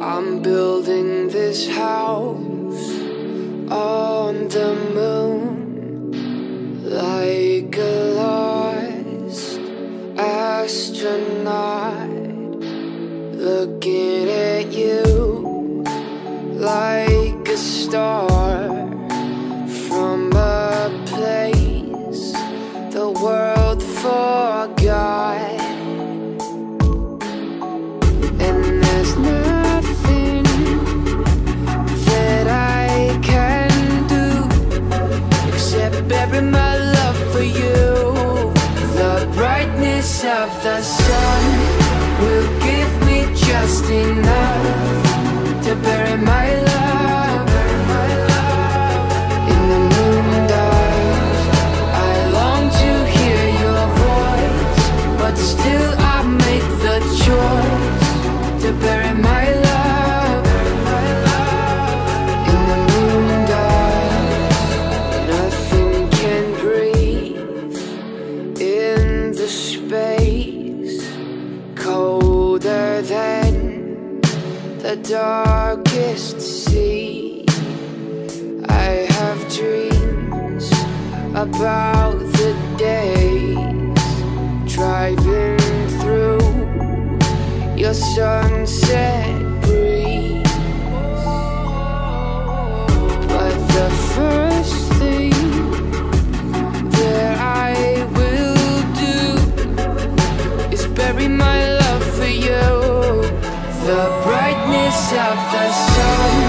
I'm building this house on the moon like a lost astronaut looking at you like a star from a place the world forgot. Of the sun will give me just enough to bury my love. In the moonlight, I long to hear your voice, but still I make the choice to bury my the darkest sea. I have dreams about the days driving through your sunset love